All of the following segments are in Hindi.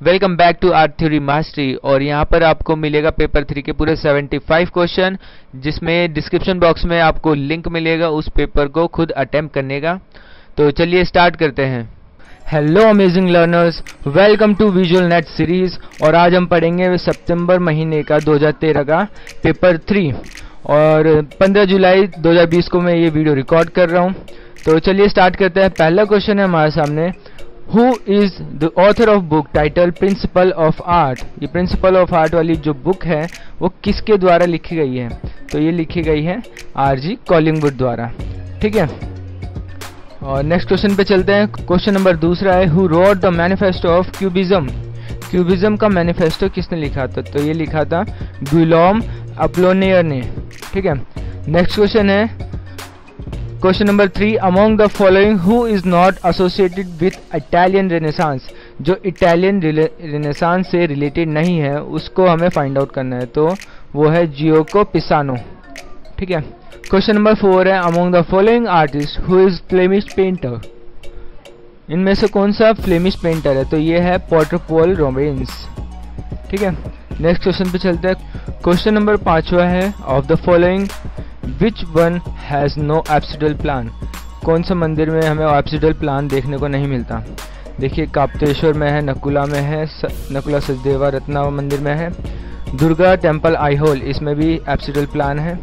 Welcome back to our theory mastery और यहाँ पर आपको मिलेगा पेपर थ्री के पूरे 75 क्वेश्चन जिसमें डिस्क्रिप्शन बॉक्स में आपको लिंक मिलेगा उस पेपर को खुद अटेम्प्ट करने का। तो चलिए स्टार्ट करते हैं। Hello amazing learners welcome to visual net series और आज हम पढ़ेंगे सितंबर महीने का 2013 का पेपर थ्री और 15 जुलाई 2020 को मैं ये वीडियो रिकॉर्ड कर रहा हूँ। तो चलिए स्टार्ट करते हैं। पहला क्वेश्चन है हमारे सामने। Who is the author of book title principle of art ये प्रिंसिपल ऑफ़ आर्ट वाली जो बुक है, वो किसके द्वारा लिखी गई है? तो ये लिखी गई है आर जी कॉलिंगवुड द्वारा। ठीक है? और नेक्स्ट क्वेश्चन पे चलते हैं। क्वेश्चन नंबर दूसरा है who wrote the manifesto of cubism cubism का मैनिफेस्टो किसने लिखा था? तो ये लिखा था गुलाम अपलोनियर ने। ठीक है? नेक्स्ट क्वेश्चन है question number three among the following who is not associated with Italian renaissance जो इटालियन रेनेसांस से रिलेटेड नहीं है, उसको हमें फाइंड आउट करना है तो वो है जियोको पिसानो ठीक है? क्वेश्चन नंबर फोर है. Among the following artist who is Flemish painter इनमें से कौन सा फ्लेमिश पेंटर है? तो ये है पॉटर पोल रोमेंस ठीक है? नेक्स्ट क्वेश्चन पे चलते हैं। क्वेश्चन नंबर पांचवा है of the following which one has no apsidal plan कौन सा मंदिर में हमें एप्सिडल प्लान देखने को नहीं मिलता? देखिए काप्तेश्वर में है नकुला में है स, नकुला सचदेवा रत्ना मंदिर में है दुर्गा टेंपल आईहोल इसमें भी एप्सिडल प्लान है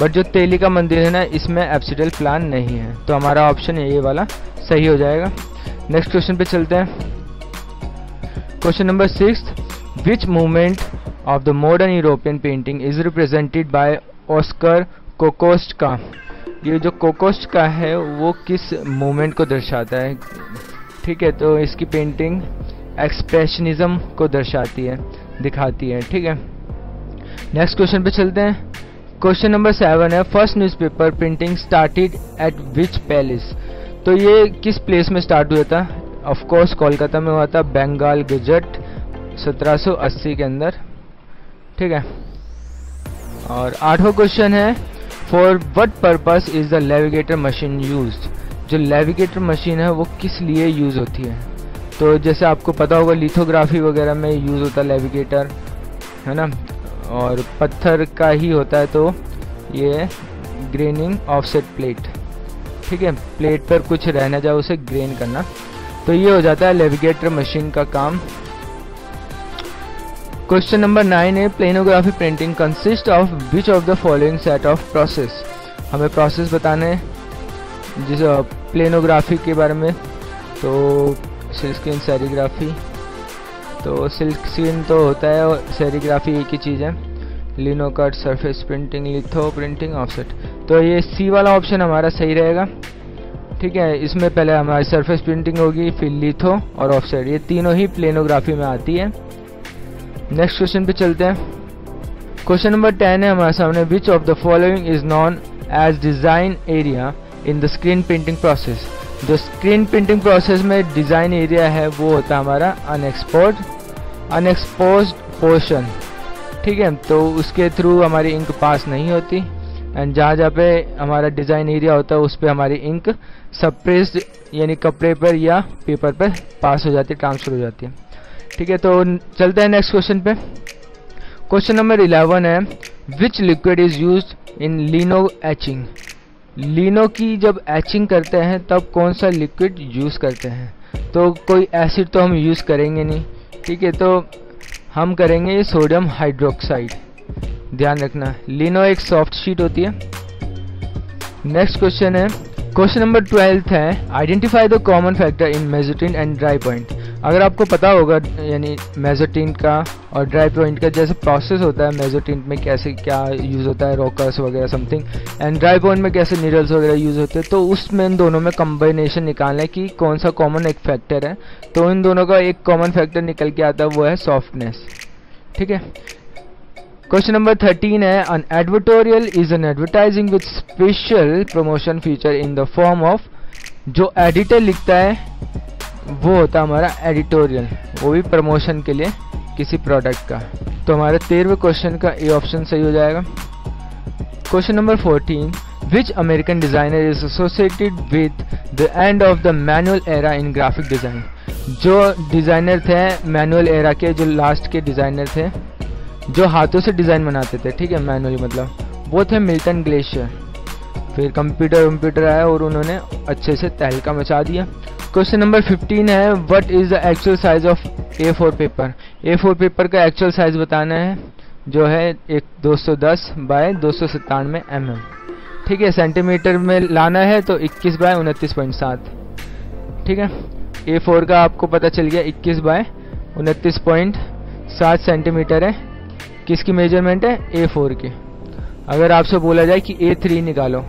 बट जो तेली का मंदिर है ना इसमें एप्सिडल प्लान नहीं है। तो हमारा ऑप्शन ये वाला सही हो जाएगा। नेक्स्ट क्वेश्चन पे चलते हैं। Question number six which movement the modern European painting is represented by Oscar Kokoschka का ये जो कोकोस्ट का है, वो किस मूवमेंट को दर्शाता है? ठीक है तो इसकी पेंटिंग एक्सप्रेशनिज्म को दर्शाती है, दिखाती है, ठीक है? नेक्स्ट क्वेश्चन पे चलते हैं। क्वेश्चन नंबर सेवन है first newspaper printing started at which palace तो ये किस प्लेस में स्टार्ट हुआ था? ऑफ़ कोर्स कोलकाता में हुआ था बंगाल गजट 1780 के अंदर। ठीक है। और आठवां क्वेश्चन है for what purpose is the levigator machine used जो लेविगेटर मशीन है, वो किस लिए यूज़ होती है? तो जैसे आपको पता होगा लिथोग्राफी वगैरह में यूज़ होता है लेविगेटर है ना? और पत्थर का ही होता है तो ये ग्रेनिंग ऑफसेट प्लेट ठीक है प्लेट पर कुछ रहना जाए उसे ग्रेन करना। तो ये हो जाता है लेविगेटर मशीन का काम। क्वेश्चन नंबर नाइन है planography printing consist of which of the following set of process हमें प्रोसेस बताने जिस प्लेनोग्राफी के बारे में तो सिल्क स्क्रीन सेरीग्राफी तो सिल्क स्क्रीन तो होता है और सेरीग्राफी एक ही चीज़ है lino cut surface printing litho printing offset तो ये सी वाला ऑप्शन हमारा सही रहेगा, ठीक है? इसमें पहले हमारी सरफेस प्रिंटिंग होगी, फिर लिथो और ऑफसेट ये तीनों ही प्लेनोग्राफी में आती है। नेक्स्ट क्वेश्चन पे चलते हैं। क्वेश्चन नंबर टेन है हमारे सामने which of the following is non edge design area in the screen printing process जो स्क्रीन प्रिंटिंग प्रोसेस में डिज़ाइन एरिया है, वो होता है हमारा अनएक्सपोर्ड अनएक्सपोज पोर्शन ठीक है तो उसके थ्रू हमारी इंक पास नहीं होती। एंड जहाँ जहाँ पे हमारा डिज़ाइन एरिया होता है, उस पर हमारी इंक सप्रेस्ड यानी कपड़े पर या पेपर पर पास हो जाती है ट्रांसफ़र हो जाती है। ठीक है तो चलते हैं नेक्स्ट क्वेश्चन पे। क्वेश्चन नंबर इलेवन है which liquid is use in lino etching lino की जब एचिंग करते हैं, तब कौन सा लिक्विड यूज़ करते हैं? तो कोई एसिड तो हम यूज़ करेंगे नहीं, ठीक है तो हम करेंगे सोडियम हाइड्रोक्साइड ध्यान रखना लीनो एक सॉफ्ट शीट होती है। नेक्स्ट क्वेश्चन है क्वेश्चन नंबर ट्वेल्थ है identify the common factor in mezzotint and dry point अगर आपको पता होगा, यानी मेजोटिन का और ड्राई पॉइंट का जैसे प्रोसेस होता है मेजोटिन में कैसे क्या यूज़ होता है रोकर्स वगैरह समथिंग एंड ड्राई पॉइंट में कैसे नीडल्स वगैरह यूज़ होते हैं तो उसमें इन दोनों में कम्बिनेशन निकालना है कि कौन सा कॉमन एक फैक्टर है। तो इन दोनों का एक कॉमन फैक्टर निकल के आता है, वो है सॉफ्टनेस ठीक है? क्वेश्चन नंबर थर्टीन है an advertorial is an advertising with special promotion feature in the form of जो एडिटर लिखता है, वो होता हमारा एडिटोरियल वो भी प्रमोशन के लिए किसी प्रोडक्ट का। तो हमारे तेरहवें क्वेश्चन का ए ऑप्शन सही हो जाएगा। Question number fourteen which American designer is associated with the end of the manual era in graphic design जो डिज़ाइनर थे मैनुअल एरा के, जो लास्ट के डिज़ाइनर थे जो हाथों से डिज़ाइन बनाते थे, ठीक है मैनुअली मतलब। वो थे मिल्टन ग्लेशियर फिर कंप्यूटर वम्प्यूटर आया और उन्होंने अच्छे से तहलका मचा दिया। क्वेश्चन नंबर 15 है what is the actual size of A four paper A four paper का एक्चुअल साइज़ बताना है, जो है एक 210 बाय दो सौ सत्तानवे एम एम ठीक है सेंटीमीटर में लाना है तो 21 बाय उनतीस पॉइंट सात। ठीक है ए फोर का आपको पता चल गया 21 बाय उनतीस पॉइंट सात सेंटीमीटर है। किसकी मेज़रमेंट है? ए फोर की। अगर आपसे बोला जाए कि ए थ्री निकालो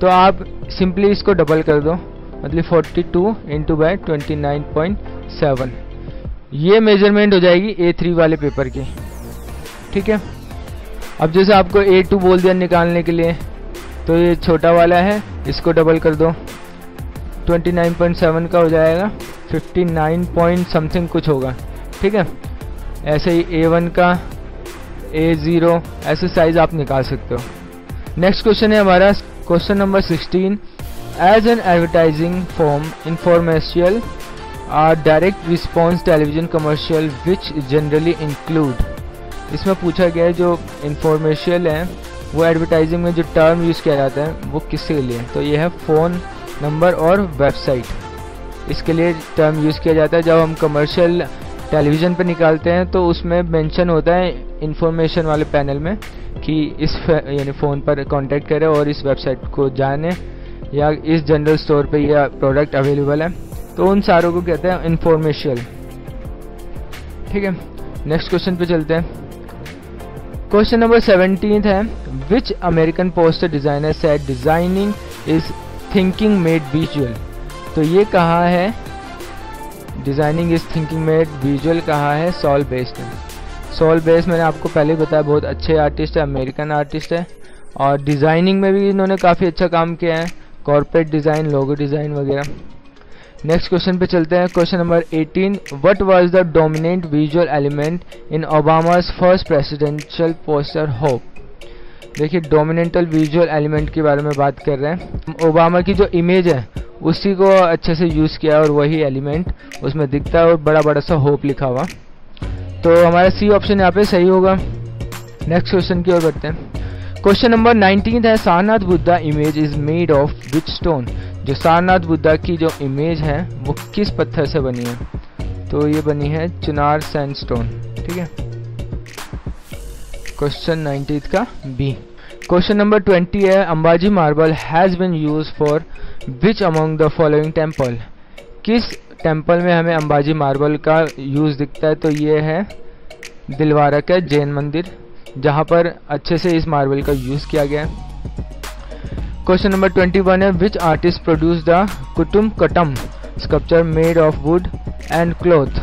तो आप सिंपली इसको डबल कर दो मतलब 42 two into by twenty nine point seven ये मेज़रमेंट हो जाएगी ए थ्री वाले पेपर की। ठीक है? अब जैसे आपको ए टू बोल दिया निकालने के लिए तो ये छोटा वाला है, इसको डबल कर दो। 29.7 का हो जाएगा 59 पॉइंट समथिंग कुछ होगा। ठीक है? ऐसे ही ए वन का A0 ऐसे साइज़ आप निकाल सकते हो। नेक्स्ट क्वेश्चन है हमारा question number 16 as an advertising form infomercial or direct response television commercial which generally include इसमें पूछा गया है जो इंफॉर्मेशियल है, वो एडवर्टाइजिंग में जो टर्म यूज़ किया जाता है, वो किसके लिए? तो ये है फ़ोन नंबर और वेबसाइट इसके लिए टर्म यूज़ किया जाता है जब हम कमर्शियल टेलीविज़न पर निकालते हैं तो उसमें मेंशन होता है इंफॉर्मेशन वाले पैनल में कि इस यानी फ़ोन पर कांटेक्ट करें और इस वेबसाइट को जाने या इस जनरल स्टोर पे यह प्रोडक्ट अवेलेबल है। तो उन सारों को कहते हैं इंफॉर्मेशियल ठीक है नेक्स्ट क्वेश्चन पे चलते हैं। क्वेश्चन नंबर सेवनटीन है which American poster designer set designing is thinking made visual तो ये कहा है designing is thinking made visual कहा है? सॉल बेस्ड सॉल बेस मैंने आपको पहले ही बताया, बहुत अच्छे आर्टिस्ट है अमेरिकन आर्टिस्ट है। और डिज़ाइनिंग में भी इन्होंने काफ़ी अच्छा काम किया है कॉर्पोरेट डिज़ाइन लोगो डिज़ाइन वगैरह। नेक्स्ट क्वेश्चन पे चलते हैं। Question number 18 what was the dominant visual element in Obama's first presidential poster hope देखिए डोमिनेंटल विजुअल एलिमेंट के बारे में बात कर रहे हैं। ओबामा की जो इमेज है, उसी को अच्छे से यूज़ किया और वही एलिमेंट उसमें दिखता है और बड़ा बड़ा सा होप लिखा हुआ। तो हमारा सी ऑप्शन यहाँ पे सही होगा। नेक्स्ट क्वेश्चन की ओर बढ़ते हैं। क्वेश्चन नंबर नाइनटीन है, Sarnath Buddha image is made of which stone जो सारनाथ बुद्धा की जो इमेज है, वो किस पत्थर से बनी है? तो ये बनी है चुनार सैंडस्टोन ठीक है? क्वेश्चन नाइनटीन का बी क्वेश्चन नंबर ट्वेंटी है Ambaji marble has been use for which among the following temple किस टेंपल में हमें अंबाजी मार्बल का यूज़ दिखता है? तो ये है दिलवारा का जैन मंदिर, जहाँ पर अच्छे से इस मार्बल का यूज़ किया गया है। क्वेश्चन नंबर ट्वेंटी वन है विच artist produce the Kutum Katam sculpture made of wood and cloth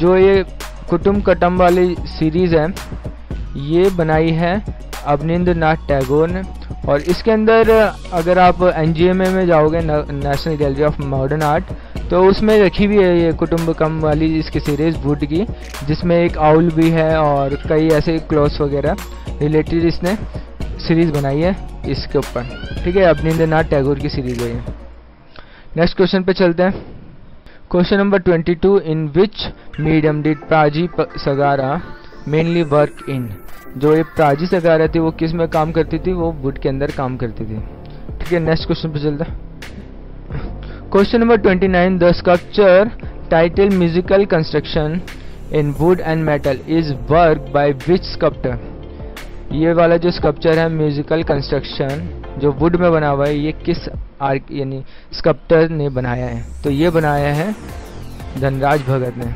जो ये कुटुम कटम वाली सीरीज़ है, ये बनाई है अवनिंद्र नाथ टैगोर ने। और इसके अंदर, अगर आप एनजीएमए में जाओगे national gallery of modern art तो उसमें रखी हुई है ये कुटुम्बकम वाली इसकी सीरीज़ वुड की, जिसमें एक आउल भी है और कई ऐसे क्लॉथ्स वगैरह रिलेटेड इसने सीरीज़ बनाई है इसके ऊपर। ठीक है अवनिंद्र नाथ टैगोर की सीरीज़ है नेक्स्ट क्वेश्चन पे चलते हैं। Question number twenty two in which medium did Piraji Sagara mainly work in जो ये प्राजी सगारा थी, वो किसमें काम करती थी, वो वुड के अंदर काम करती थी। ठीक है नेक्स्ट क्वेश्चन पे चलते question number twenty nine the sculpture title musical construction in wood and metal is work by which sculptor ये वाला जो स्कल्पचर है म्यूजिकल कंस्ट्रक्शन जो वुड में बना हुआ है, ये किस आर्क यानी स्कल्पटर ने बनाया है? तो ये बनाया है धनराज भगत ने।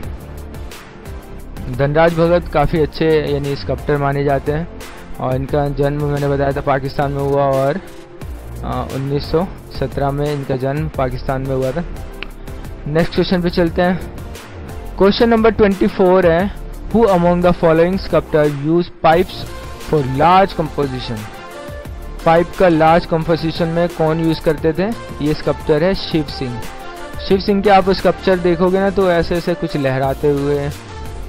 धनराज भगत काफ़ी अच्छे, यानी स्कल्पटर माने जाते हैं। और इनका जन्म मैंने बताया था पाकिस्तान में हुआ और उन्नीस सौ सत्रह में इनका जन्म पाकिस्तान में हुआ था। नेक्स्ट क्वेश्चन पे चलते हैं। क्वेश्चन नंबर ट्वेंटी फोर है who among the following sculptor use pipes for large composition pipe का लार्ज कंपोजिशन में कौन यूज़ करते थे? ये स्कल्पचर है शिव सिंह। शिव सिंह के आप स्कल्पचर देखोगे ना तो ऐसे ऐसे कुछ लहराते हुए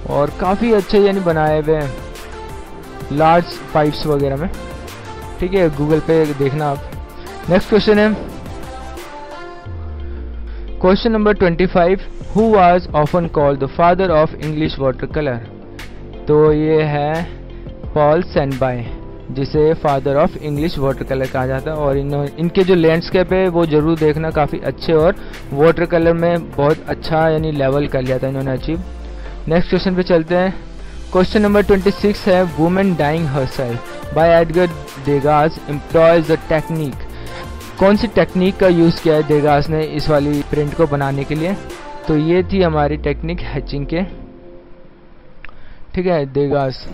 और काफ़ी अच्छे यानी बनाए हुए हैं लार्ज पाइप्स वगैरह में। ठीक है गूगल पे देखना आप। नेक्स्ट क्वेश्चन है। Question number twenty five who was often called the father of English water colour तो ये है पॉल सेनबाय जिसे father of English water colour कहा जाता है। और इन इनके जो लैंडस्केप है, वो ज़रूर देखना काफ़ी अच्छे और वाटर कलर में बहुत अच्छा यानी लेवल कर लिया था इन्होंने अचीव नेक्स्ट क्वेश्चन पे चलते हैं। क्वेश्चन नंबर 26 है women drying her by Edgar Degas employs the technique कौन सी टेक्निक का यूज़ किया है देगास ने इस वाली प्रिंट को बनाने के लिए? तो ये थी हमारी टेक्निक हैचिंग के। ठीक है देगास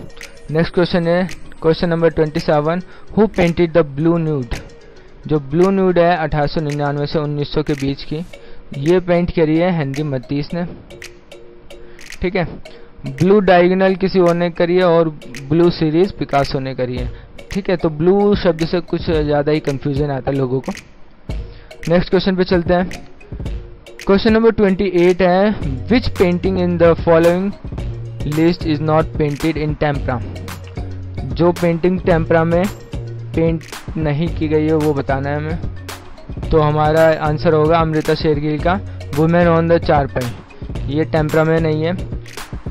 नेक्स्ट क्वेश्चन है। Question number 27 who painted the blue nude जो ब्लू न्यूड है, अठारह सौ निन्यानवे से 1900 के बीच की। ये पेंट करी है हेनरी मतीस ने। ठीक है? ब्लू डायगोनल किसी और ने करी है और ब्लू सीरीज़ पिकासो ने करी है। ठीक है तो ब्लू शब्द से कुछ ज़्यादा ही कंफ्यूजन आता है लोगों को। नेक्स्ट क्वेश्चन पे चलते हैं। क्वेश्चन नंबर 28 है which painting in the following list is not painted in tempera जो पेंटिंग टेम्परा में पेंट नहीं की गई है, वो बताना है हमें। तो हमारा आंसर होगा अमृता शेरगिल का वुमेन ऑन द चार पाई ये टेम्परा में नहीं है।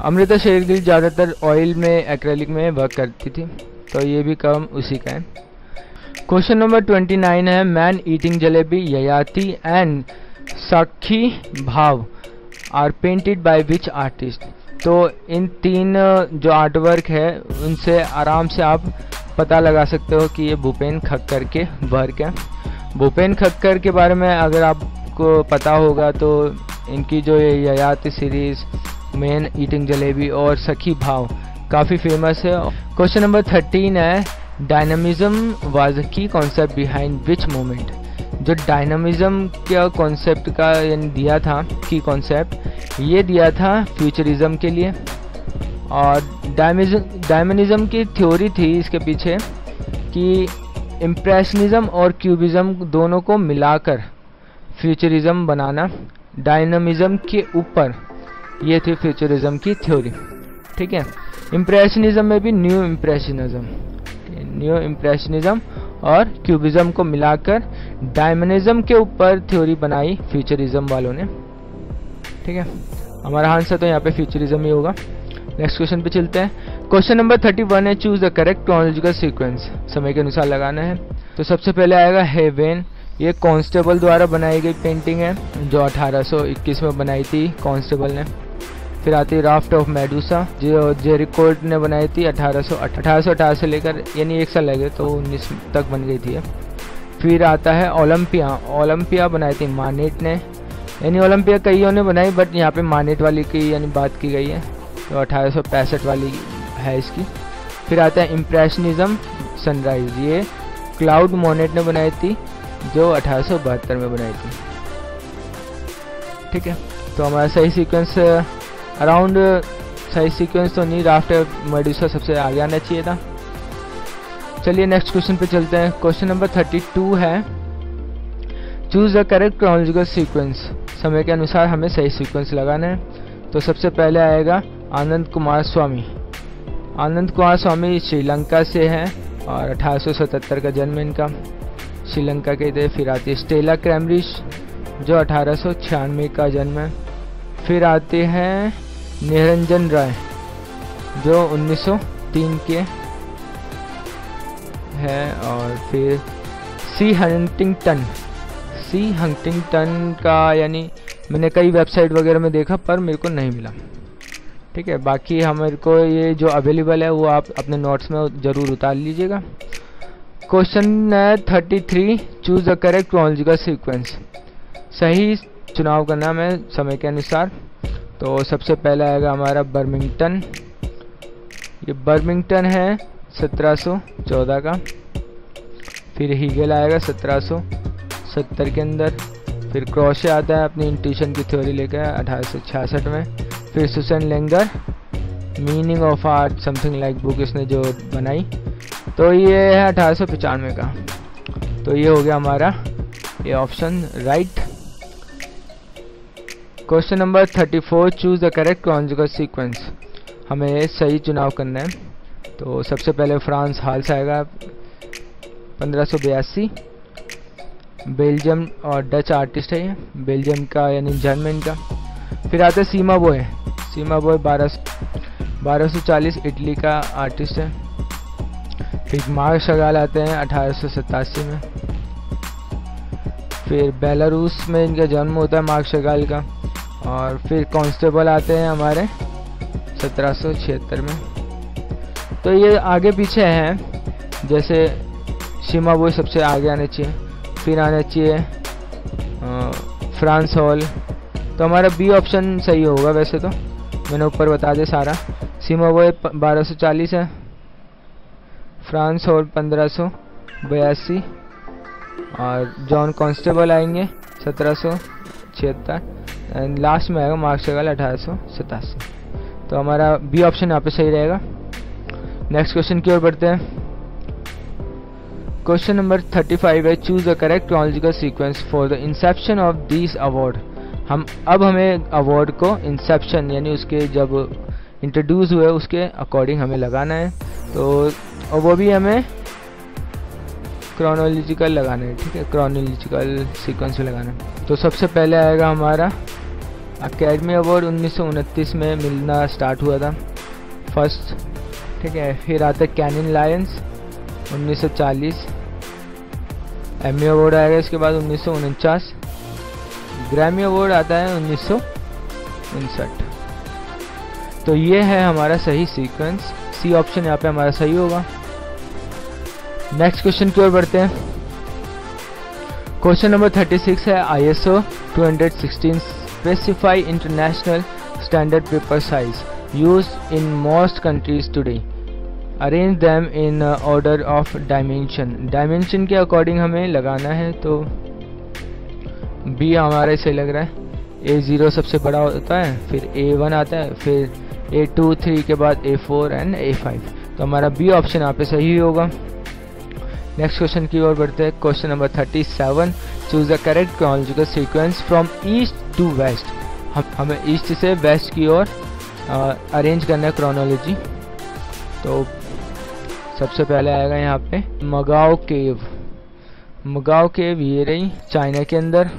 अमृता शेरगिल ज़्यादातर ऑयल में एक्रेलिक में वर्क करती थी तो ये भी काम उसी का है। क्वेश्चन नंबर ट्वेंटी नाइन है man eating jalebi Yayati and Sakhi Bhav are painted by which artist तो इन तीन, जो आर्ट वर्क है, उनसे आराम से आप पता लगा सकते हो कि ये भूपेन खक्कर के वर्क है। भूपेन खक्कर के बारे में अगर आपको पता होगा तो इनकी जो ये Yayati series men eating jalebi और सखी भाव काफ़ी फ़ेमस है। क्वेश्चन नंबर थर्टीन है dynamism was key concept behind which moment जो डायनामिज्म का कॉन्सेप्ट का दिया था की कॉन्सेप्ट ये दिया था फ्यूचरिज्म के लिए। और डायमनिज्म की थ्योरी थी इसके पीछे कि इम्प्रेशनिज्म और क्यूबिज्म दोनों को मिलाकर फ्यूचरिज्म बनाना। डायनामिज्म के ऊपर। ये थी फ्यूचरिज्म की थ्योरी। ठीक है? इम्प्रेशनिज्म में भी न्यू इम्प्रेशनिज्म न्यू इम्प्रेशनिज्म और क्यूबिज्म को मिलाकर डायमनिज्म के ऊपर थ्योरी बनाई फ्यूचरिज्म वालों ने। ठीक है? हमारा आंसर तो यहाँ पे फ्यूचरिज्म ही होगा। नेक्स्ट क्वेश्चन पे चलते हैं। क्वेश्चन नंबर थर्टी वन है choose the correct chronological sequence समय के अनुसार लगाना है। तो सबसे पहले आएगा हेवेन ये कांस्टेबल द्वारा बनाई गई पेंटिंग है, जो 1821 में बनाई थी कांस्टेबल ने। फिर आती है राफ्ट ऑफ़ मेडूसा, जो जेरिकोट ने बनाई थी अठारह सौ अठारह से लेकर, यानी एक साल लगे तो उन्नीस तक बन गई थी फिर आता है ओलंपिया ओलंपिया बनाई थी मानेट ने। यानी ओलंपिया कईयों ने बनाई, बट यहाँ पे मानेट वाली की, यानी बात की गई है तो अठारह वाली है इसकी। फिर आता है इम्प्रेशनिज्म सनराइज ये क्लाउड मोनेट ने बनाई थी। जो अठारह सौ बहत्तर में बनाई थी। ठीक है? तो हमारा सही सीक्वेंस अराउंड सही सीक्वेंस तो नहीं राफ्ट मेडुसा सबसे आगे आना चाहिए था। चलिए नेक्स्ट क्वेश्चन पे चलते हैं। क्वेश्चन नंबर थर्टी टू है। Choose the correct chronological sequence समय के अनुसार हमें सही सीक्वेंस लगाना है। तो सबसे पहले आएगा आनंद कुमार स्वामी। आनंद कुमार स्वामी श्रीलंका से हैं और 1877 का जन्म इनका। श्रीलंका के थे फिर आती है। स्टेला क्रैमरिश, जो अठारह सौ छियानवे का जन्म है। फिर आते हैं निरंजन राय, जो 1903 के है। और फिर सी हंटिंगटन सी हंटिंगटन का यानी मैंने कई वेबसाइट वगैरह में देखा, पर मेरे को नहीं मिला। ठीक है, बाकी हमारे को ये जो अवेलेबल है, वो आप अपने नोट्स में ज़रूर उतार लीजिएगा। क्वेश्चन है thirty three choose the correct chronological sequence सही चुनाव करना है समय के अनुसार। तो सबसे पहला आएगा हमारा बर्मिंगटन। ये बर्मिंगटन है 1714 का। फिर हीगल आएगा 1770 के अंदर। फिर क्रोशे आता है अपनी इंट्यूशन की थ्योरी लेकर अठारह सौ छियासठ में। फिर Susan Langer meaning of art something like book इसने जो बनाई। तो ये है अठारह का। तो ये हो गया हमारा, ये option right question number thirty four choose the correct conjugal sequence हमें सही चुनाव करना है। तो सबसे पहले फ्रांस हाल से आएगा, पंद्रह बेल्जियम और डच आर्टिस्ट है ये, बेल्जियम का यानी जर्मन का। फिर आते सीमा बॉय। सीमा बॉय बारह बारह इटली का आर्टिस्ट है। फिर मार्क शगाल आते हैं अठारह सौ सतासी में। फिर बेलारूस में इनका जन्म होता है मार्क शगाल का। और फिर कांस्टेबल आते हैं हमारे सत्रह सौ छिहत्तर में। तो ये आगे पीछे हैं। जैसे सीमा वो सबसे आगे आने चाहिए, फिर आने चाहिए फ्रांस हॉल। तो हमारा बी ऑप्शन सही होगा वैसे तो। मैंने ऊपर बता दिया सारा। सीमा वो बारह सौ चालीस है। फ्रांस और पंद्रह सौ बयासी। और जॉन कांस्टेबल आएँगे सत्रह सौ छिहत्तर। एंड लास्ट में आएगा मार्क शगल अठारह सौ सतासी। तो हमारा बी ऑप्शन यहाँ पे सही रहेगा। नेक्स्ट क्वेश्चन की ओर बढ़ते हैं। क्वेश्चन नंबर 35 है choose the correct chronological sequence for the inception of this award हम, अब हमें अवार्ड को इंसेप्शन यानी उसके जब इंट्रोड्यूस हुए, उसके अकॉर्डिंग हमें लगाना है। तो और वो भी हमें क्रोनोलॉजिकल लगाना है, ठीक है? क्रोनोलॉजिकल सीक्वेंस में लगाना है। तो सबसे पहले आएगा हमारा अकेडमी अवार्ड उन्नीस सौ उनतीस में मिलना स्टार्ट हुआ था। फ़र्स्ट ठीक है, फिर आता है कैनिन लायंस 1940 एमी अवार्ड आएगा, इसके बाद उन्नीस ग्रैमी अवार्ड आता है उन्नीस सौ उनसठ। तो ये है हमारा सही सीक्वेंस सी ऑप्शन यहाँ पे हमारा सही होगा। नेक्स्ट क्वेश्चन की ओर बढ़ते हैं। क्वेश्चन नंबर 36 है ISO 216 specify international standard paper size use in most countries today. Arrange them in order of dimension dimension के अकॉर्डिंग हमें लगाना है तो बी हमारे से लग रहा है। ए ज़ीरो सबसे बड़ा होता है, फिर ए वन आता है, फिर ए टू थ्री के बाद A four and A five तो हमारा बी ऑप्शन यहाँ पे सही होगा। नेक्स्ट क्वेश्चन की ओर बढ़ते हैं। Question number thirty seven choose the correct chronological sequence from east to west हम, हमें ईस्ट से वेस्ट की ओर अरेंज करना है क्रोनोलॉजी तो सबसे पहले आएगा यहाँ पे मगाओ केव। मगाओ केव ये रही चाइना के अंदर।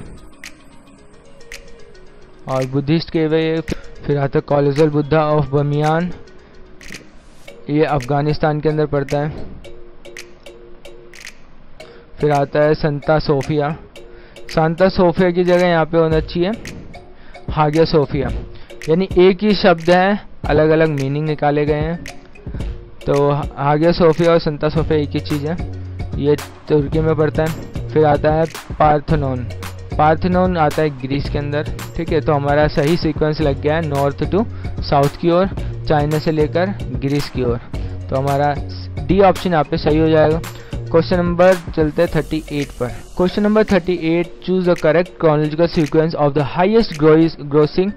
और बुद्धिस्ट केव है ये। फिर आता है कॉलेजल बुद्धा ऑफ़ बमियान ये अफ़गानिस्तान के अंदर पड़ता है। फिर आता है संता सोफिया। संता सोफिया की जगह यहाँ पे होना चाहिए। Hagia Sophia. यानी एक ही शब्द है अलग अलग मीनिंग निकाले गए हैं। तो हागिया सोफिया और संता सोफिया एक ही चीज़ है। ये तुर्की में पड़ता है। फिर आता है पार्थनोन। पार्थनोन आता है ग्रीस के अंदर। ठीक है तो हमारा सही सीक्वेंस लग गया है नॉर्थ टू साउथ की ओर, चाइना से लेकर ग्रीस की ओर। तो हमारा डी ऑप्शन यहाँ पे सही हो जाएगा। क्वेश्चन नंबर चलते थर्टी एट पर। Question number thirty eight choose the correct chronological sequence of the highest grossing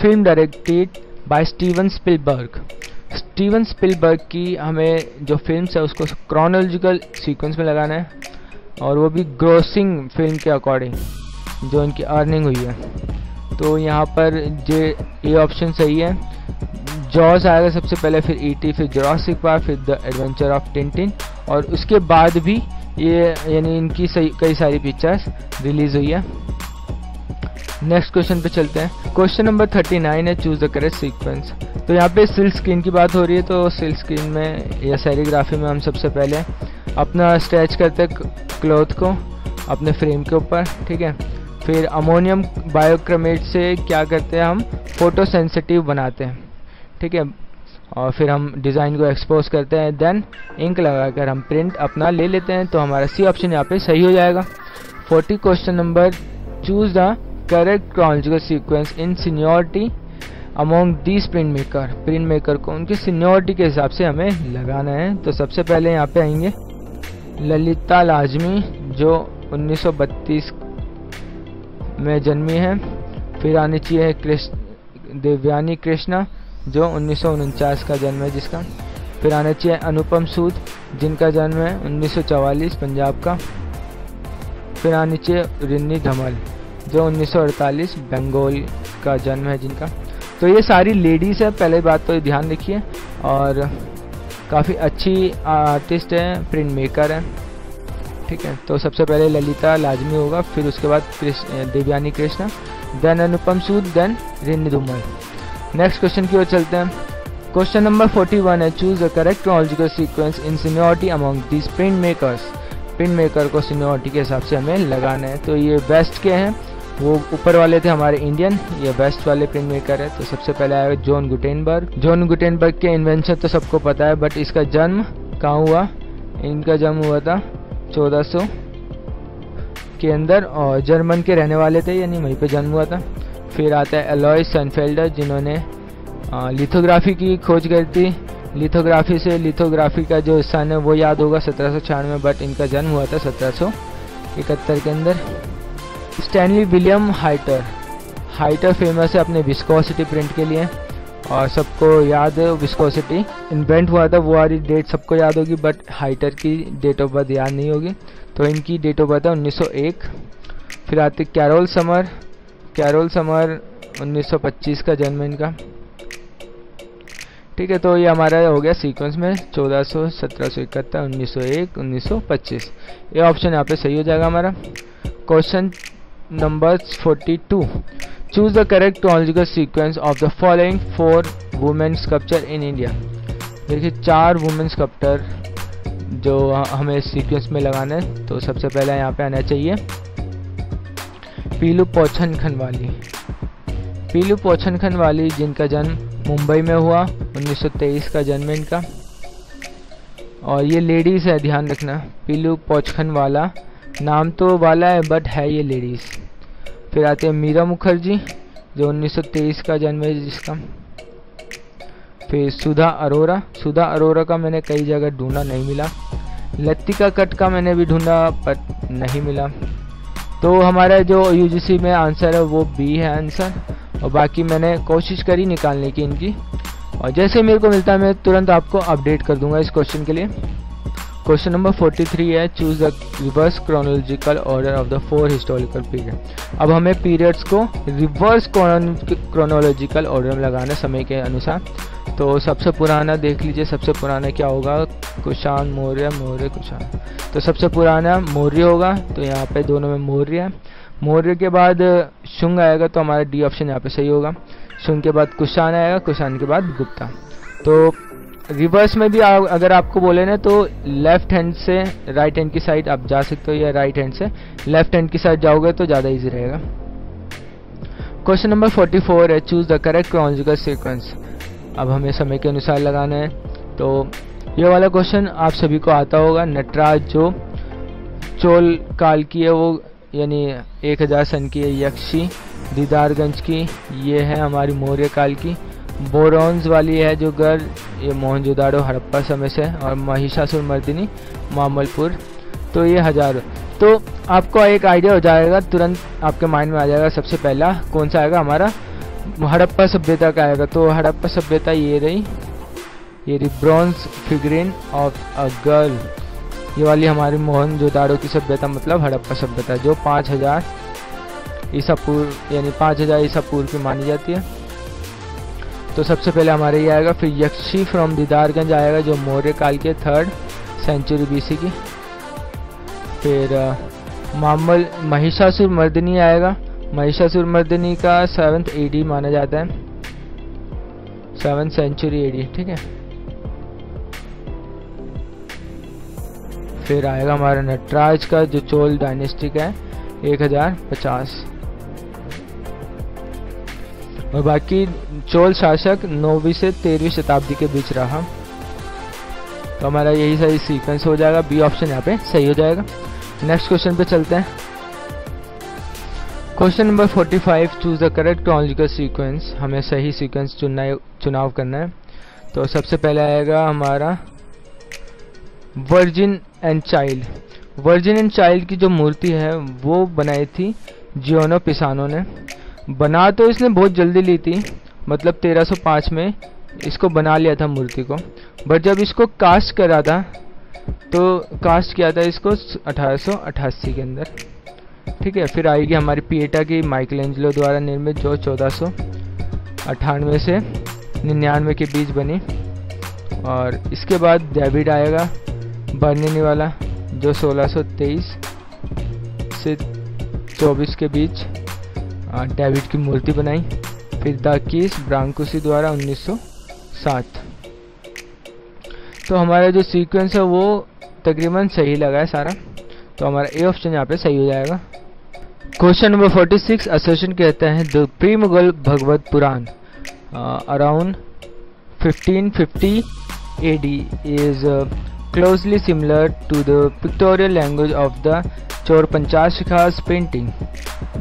film directed by Steven Spielberg Steven Spielberg की हमें जो फ़िल्म है, उसको क्रोनोलॉजिकल सीक्वेंस में लगाना है, और वो भी ग्रोसिंग फ़िल्म के अकॉर्डिंग जो इनकी अर्निंग हुई है। तो यहाँ पर जे, ये ऑप्शन सही है। जॉस आएगा सबसे पहले, फिर ई टी फिर जोरासिक पार्क फिर द एडवेंचर ऑफ़ टिंटिन और उसके बाद भी ये, यानी इनकी सही, कई सारी पिक्चर्स रिलीज़ हुई है। नेक्स्ट क्वेश्चन पे चलते हैं। क्वेश्चन नंबर थर्टी नाइन है चूज़ द करेक्ट सीक्वेंस तो यहाँ पे सिल्क स्क्रीन की बात हो रही है तो सिल्क स्क्रीन में, या सेरीग्राफी में हम सबसे पहले अपना स्ट्रेच करते हैं क्लॉथ को, अपने फ्रेम के ऊपर, ठीक है? फिर अमोनियम बायोक्रमेट से क्या करते हैं हम? फ़ोटो सेंसिटिव बनाते हैं, ठीक है? और फिर हम डिज़ाइन को एक्सपोज करते हैं देन इंक लगाकर हम प्रिंट अपना ले लेते हैं तो हमारा सी ऑप्शन यहाँ पे सही हो जाएगा। Forty question number choose the correct chronological sequence in seniority among these print maker print maker को उनकी सीनियोरिटी के हिसाब से हमें लगाना है। तो सबसे पहले यहाँ पे आएँगे। ललिता लाजमी, जो 1932 में जन्मी है। फिर आनी चाहिए कृष्ण, देवयानी कृष्णा। जो उन्नीस सौ उनचास का जन्म है जिसका। फिर आना चाहिए अनुपम सूद, जिनका जन्म है 1944 पंजाब का। फिर आनी चाहिए रिन्नी धमल, जो 1948 बंगाल का जन्म है जिनका। तो ये सारी लेडीज़ है, पहले बात तो ध्यान रखिए। और काफ़ी अच्छी आर्टिस्ट है, प्रिंट मेकर है। ठीक है तो सबसे पहले ललिता लाजमी होगा, फिर उसके बाद Devyani Krishna, then Anupam Sood, then Rini Dhumal. Next question की ओर चलते हैं। क्वेश्चन नंबर 41 है choose the correct chronological sequence in seniority among these print makers print maker को सीनियोरिटी के हिसाब से हमें लगाना है। तो ये बेस्ट के हैं। वो ऊपर वाले थे हमारे इंडियन ये वेस्ट वाले प्रिंट मेकर है। तो सबसे पहले आएगा जॉन गुटेनबर्ग जॉन गुटेनबर्ग के इन्वेंशन तो सबको पता है बट इसका जन्म कहाँ हुआ? इनका जन्म हुआ था 1400 के अंदर, और जर्मन के रहने वाले थे, यानी वहीं पे जन्म हुआ था। फिर आता है एलॉयस सनफेल्डर जिन्होंने लिथोग्राफी की खोज करी थी। लिथोग्राफी से लिथोग्राफी का जो स्थान है, वो याद होगा सत्रह में बट इनका जन्म हुआ था सत्रह इकहत्तर के अंदर। Stanley William Hayter Hayter famous है अपने विस्कोसिटी प्रिंट के लिए, और सबको याद है विस्कोसिटी इन्वेंट हुआ था, वो वाली डेट सबको याद होगी बट हाइटर की डेट ऑफ़ बर्थ याद नहीं होगी। तो इनकी डेट ऑफ़ बर्थ है 1901 फिर आते कैरोल समर कैरोल समर 1925 का जन्म इनका। ठीक है तो ये हमारा हो गया सीक्वेंस में 1400 1771 1901 1925 ये ऑप्शन यहाँ पे सही हो जाएगा हमारा। Question number 42 choose the correct chronological sequence of the following four women sculpture in India देखिए, चार वुमेन स्कल्पटर जो हमें सीक्वेंस में लगाना है तो सबसे पहले यहाँ पे आना चाहिए। पीलू पोछन खनवाली पीलू पोछन खनवाली जिनका जन्म मुंबई में हुआ 1923 का जन्म इनका। और ये लेडीज़ है, ध्यान रखना, पीलू पोचखन वाला नाम तो वाला है बट है ये लेडीज़ फिर आते हैं मीरा मुखर्जी, जो 1923 का जन्म है जिसका। फिर सुधा अरोरा। सुधा अरोरा का मैंने कई जगह ढूंढा नहीं मिला। लतिका कट का मैंने भी ढूंढा पर नहीं मिला। तो हमारा जो यूजीसी में आंसर है, वो बी है आंसर और बाकी मैंने कोशिश करी निकालने की इनकी। और जैसे मेरे को मिलता है, मैं तुरंत आपको अपडेट कर दूँगा इस क्वेश्चन के लिए। क्वेश्चन नंबर 43 है choose the reverse chronological order of the four historical period अब हमें पीरियड्स को रिवर्स क्रोनोलॉजिकल ऑर्डर में लगाना समय के अनुसार। तो सबसे पुराना देख लीजिए सबसे पुराना क्या होगा? कुशान मौर्य मौर्य कुशान। तो सबसे पुराना मौर्य होगा तो यहाँ पे दोनों में मौर्य है। मौर्य के बाद शुंग आएगा तो हमारा डी ऑप्शन यहाँ पे सही होगा। शुंग के बाद कुशान आएगा कुशान के बाद गुप्ता। तो रिवर्स में भी आ, अगर आपको बोले ना तो लेफ़्ट हैंड से राइट हैंड की साइड आप जा सकते हो या राइट हैंड से लेफ़्ट हैंड की साइड जाओगे तो ज़्यादा ईजी रहेगा। क्वेश्चन नंबर 44 है choose the correct chronological sequence अब हमें समय के अनुसार लगाना है। तो ये वाला क्वेश्चन आप सभी को आता होगा, नटराज जो चोल काल की है वो, यानी एक हज़ार सन की है, यक्षी दीदारगंज की, ये है हमारी मौर्य काल की। बोरोन्स वाली है जो घर ये मोहनजोदाड़ो हड़प्पा समय से और महिषासुर मर्दिनी मामलपुर। तो ये हज़ार। तो आपको एक आइडिया हो जाएगा, तुरंत आपके माइंड में आ जाएगा सबसे पहला, कौन सा आएगा हमारा? हड़प्पा सभ्यता का आएगा तो हड़प्पा सभ्यता ये रही ये रही bronze figurine of a girl ये वाली हमारी मोहन जोदाड़ो की सभ्यता मतलब हड़प्पा सभ्यता, जो पाँच हज़ार ईसा पूर्व यानी पाँच हज़ार ईसा पूर्व की मानी जाती है। तो सबसे पहले हमारे ये आएगा, फिर यक्षी फ्रॉम दीदारगंज आएगा, जो मौर्य काल के थर्ड सेंचुरी बीसी की। फिर मामल महिषासुर मर्दनी आएगा महिषासुर मर्दनी का सेवन्थ एडी माना जाता है। सेवन्थ सेंचुरी एडी ठीक है? फिर आएगा हमारा नटराज का जो चोल डायनेस्टी का है, एक हज़ार पचास। और बाकी चोल शासक नौवीं से तेरहवीं शताब्दी के बीच रहा। तो हमारा यही सही सीक्वेंस हो जाएगा। बी ऑप्शन यहाँ पे सही हो जाएगा। नेक्स्ट क्वेश्चन पे चलते हैं। Question number 45 choose the correct chronological sequence हमें सही सीक्वेंस चुनना चुनाव करना है। तो सबसे पहले आएगा हमारा virgin and child virgin and child की जो मूर्ति है, वो बनाई थी जियोनो पिसानो ने। बना तो इसने बहुत जल्दी ली थी मतलब 1305 में इसको बना लिया था मूर्ति को। बट जब इसको कास्ट करा था तो कास्ट किया था इसको 1888 के अंदर। ठीक है, फिर आएगी हमारी पिएटा की माइकल एंजलो द्वारा निर्मित जो चौदह से निन्यानवे के बीच बनी। और इसके बाद डेविड आएगा बर्निनी वाला, जो 1623 से 24 के बीच डेविड की मूर्ति बनाई। फिर द केस ब्रांकुसी द्वारा 1907 तो हमारा जो सीक्वेंस है वो तकरीबन सही लगा है सारा। तो हमारा ए ऑप्शन यहाँ पे सही हो जाएगा। क्वेश्चन नंबर 46 असर्शन कहते हैं the pre Mughal Bhagavata Purana. Around 1550 AD is uh, closely similar to the pictorial language of the चोर पंचाशिकास पेंटिंग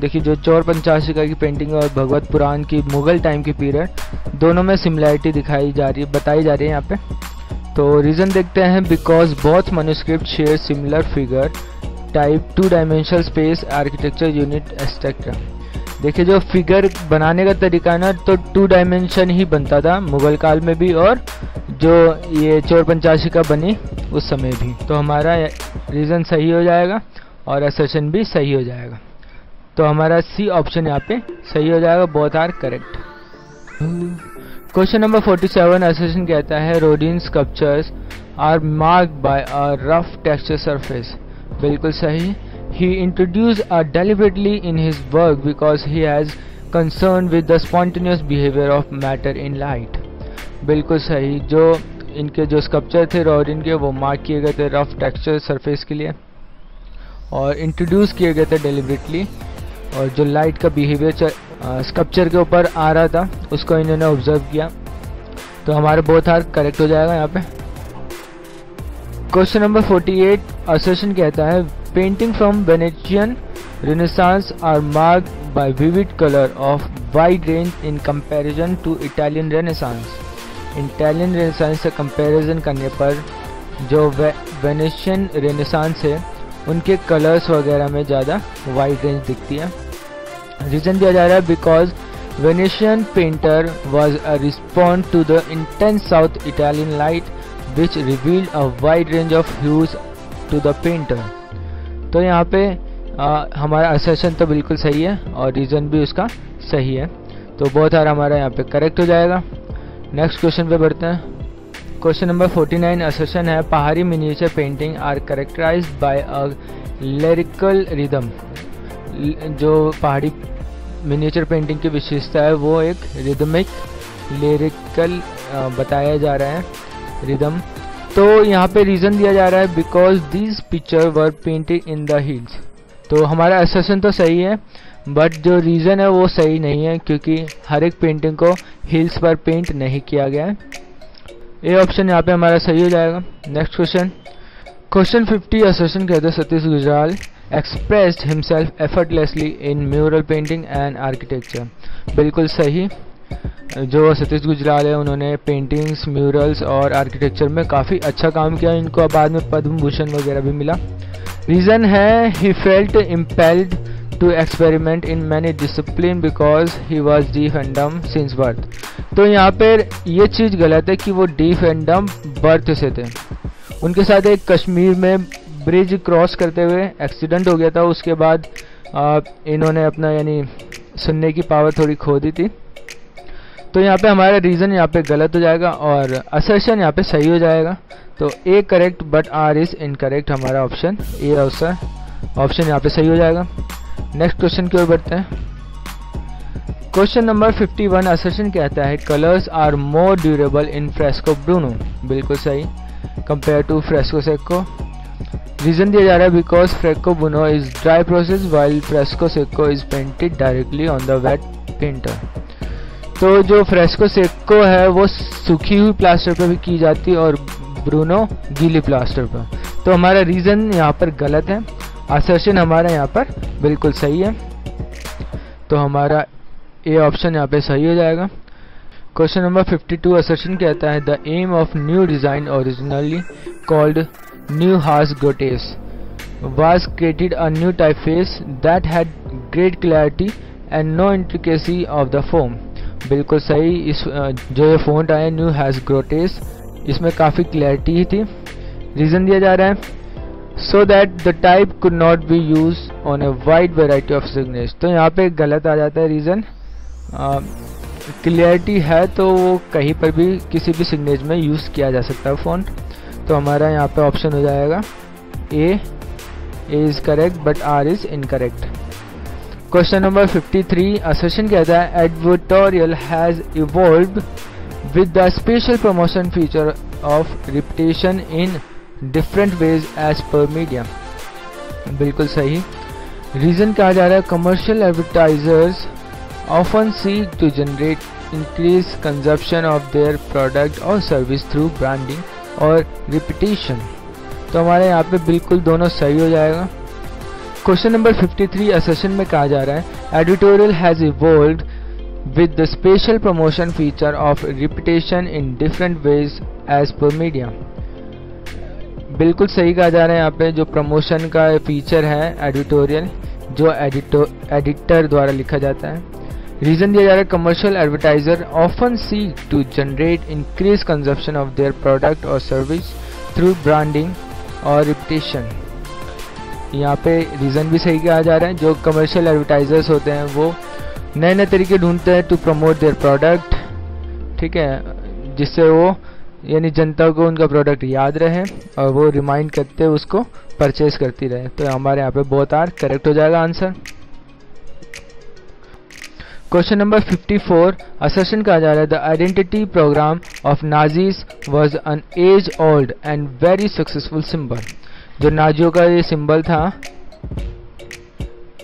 देखिए जो चोर पंचाशिका की पेंटिंग और भगवत पुराण की मुगल टाइम की पीरियड दोनों में सिमिलैरिटी दिखाई जा रही है बताई जा रही है यहाँ पे। तो रीज़न देखते हैं because both manuscript share similar figure type two dimensional space architecture unit etcetera देखिए, जो फिगर बनाने का तरीका ना तो टू डायमेंशन ही बनता था, मुगल काल में भी और जो ये चोर पंचाशी का बनी उस समय भी। तो हमारा रीज़न सही हो जाएगा और एसेशन भी सही हो जाएगा। तो हमारा सी ऑप्शन यहाँ पे सही हो जाएगा both are correct question number 47 assertion कहता है Rodin sculptures are mark by a rough texture surface बिल्कुल सही। He introduce a deliberately in his work because he has concern with the spontaneous behaviour of matter in light बिल्कुल सही। जो इनके जो स्कल्पचर थे रोडिन के वो मार्क किए गए थे रफ टेक्सचर सरफेस के लिए। और इंट्रोड्यूस किए गए थे डेलिबरेटली और जो लाइट का बिहेवियर स्कल्पचर के ऊपर आ रहा था, उसको इन्होंने ऑब्ज़र्व किया। तो हमारे बोथ आर करेक्ट हो जाएगा यहाँ पे। क्वेश्चन नंबर 48 असर्शन कहता है painting from Venetian renaissance are mark by vivid colour of wide range in comparison to Italian renaissance Italian renaissance से कंपैरिजन करने पर जो वेनेशियन रेनेसांस है, उनके कलर्स वगैरह में ज़्यादा वाइड रेंज दिखती है। रीज़न दिया जा रहा है because Venetian painter was a respond to the intense south Italian light which revealed a wide range of hues to the painter तो यहाँ पे आ, हमारा असेशन तो बिल्कुल सही है और रीज़न भी उसका सही है। तो बहुत सारा हमारा यहाँ पे करेक्ट हो जाएगा। नेक्स्ट क्वेश्चन पे बढ़ते हैं। क्वेश्चन नंबर 49 असेशन है Pahari miniature painting are characterise by a lyrical rhythm जो पहाड़ी मिनिएचर पेंटिंग की विशेषता है वो एक रिदमिक लिरिकल बताया जा रहा है। रिदम तो यहाँ पे रीज़न दिया जा रहा है because these picture were painted in the hills तो हमारा असेसन तो सही है बट जो रीज़न है वो सही नहीं है, क्योंकि हर एक पेंटिंग को हिल्स पर पेंट नहीं किया गया है। ए ऑप्शन यहाँ पे हमारा सही हो जाएगा। नेक्स्ट क्वेश्चन क्वेश्चन 50 असोसिएशन कहते हैं Satish Gujral expressed himself effortlessly in mural painting and architecture बिल्कुल सही। जो सतीश गुजराल है उन्होंने पेंटिंग्स म्यूरल्स और आर्किटेक्चर में काफ़ी अच्छा काम किया। इनको बाद में पद्म भूषण वगैरह भी मिला। रीज़न है he felt impelled to experiment in many discipline because he was and dumb since birth. तो यहाँ पर ये चीज़ गलत है कि वो डीफ एंड डम बर्थ से थे। उनके साथ एक कश्मीर में ब्रिज क्रॉस करते हुए एक्सीडेंट हो गया था। उसके बाद आ, इन्होंने अपना यानी सुनने की पावर थोड़ी खो दी थी। तो यहाँ पे हमारा रीज़न यहाँ पे गलत हो जाएगा और असर्शन यहाँ पे सही हो जाएगा। तो A correct but R is incorrect हमारा ऑप्शन ए ऑप्शन यहाँ पे सही हो जाएगा। नेक्स्ट क्वेश्चन की ओर बढ़ते हैं। क्वेश्चन नंबर 51 असर्शन कहता है colours are more durable in fresco buono बिल्कुल सही। Compare to fresco secco reason दिया जा रहा है because fresco buono is dry process while fresco secco is painted directly on the wet painter तो जो फ्रेस्को सेको है, वो सूखी हुई प्लास्टर पर भी की जाती है और ब्रूनो गीली प्लास्टर पर तो हमारा रीज़न यहाँ पर गलत है। असर्शन हमारा यहाँ पर बिल्कुल सही है। तो हमारा ए ऑप्शन यहाँ पे सही हो जाएगा। क्वेश्चन नंबर 52 असर्शन कहता है the aim of new design originally called new haas grotesk was created a new typeface that had great clarity and no intricacy of the form. बिल्कुल सही। इस जो ये फ़ोन आया न्यू हैज़ ग्रोटेस इसमें काफ़ी क्लैरिटी थी। रीज़न दिया जा रहा है। So that the type could not be use on a wide variety of signage तो यहाँ पे गलत आ जाता है रीज़न क्लियरिटी है तो वो कहीं पर भी किसी भी सिग्नेज में यूज़ किया जा सकता है फ़ोन तो हमारा यहाँ पे ऑप्शन हो जाएगा। A is correct but R is incorrect question number 53 assertion कहता है advertorial has evolve with the special promotion feature of repetition in different ways as per media बिल्कुल सही। रीजन कहा जा रहा है commercial advertisers often seek to generate increase consumption of their product और सर्विस थ्रू ब्रांडिंग और रिपीटेशन तो हमारे यहाँ पे बिल्कुल दोनों सही हो जाएगा। क्वेश्चन नंबर 53 असेशन में कहा जा रहा है editorial has evolve with the special promotion feature of repetition in different ways as per media बिल्कुल सही कहा जा रहा है यहाँ पे जो प्रमोशन का फीचर है एडिटोरियल जो एडिटो एडिटर द्वारा लिखा जाता है। रीजन दिया जा रहा है commercial advertiser often see to generate increase consumption of their product और सर्विस थ्रू ब्रांडिंग और रिपटेशन यहाँ पे रीज़न भी सही कहा जा रहा है, जो कमर्शियल एडवर्टाइजर्स होते हैं, वो नए नए तरीके ढूंढते हैं टू प्रमोट देयर प्रोडक्ट ठीक है, जिससे वो, यानी जनता को उनका प्रोडक्ट याद रहे और वो रिमाइंड करते उसको परचेज करती रहे। तो हमारे यहाँ पे बहुत आर करेक्ट हो जाएगा आंसर क्वेश्चन नंबर 54 असर्शन कहा जा रहा है the identity program of Nazis was an age old and very successful symbol जो नाजियो का ये सिंबल था,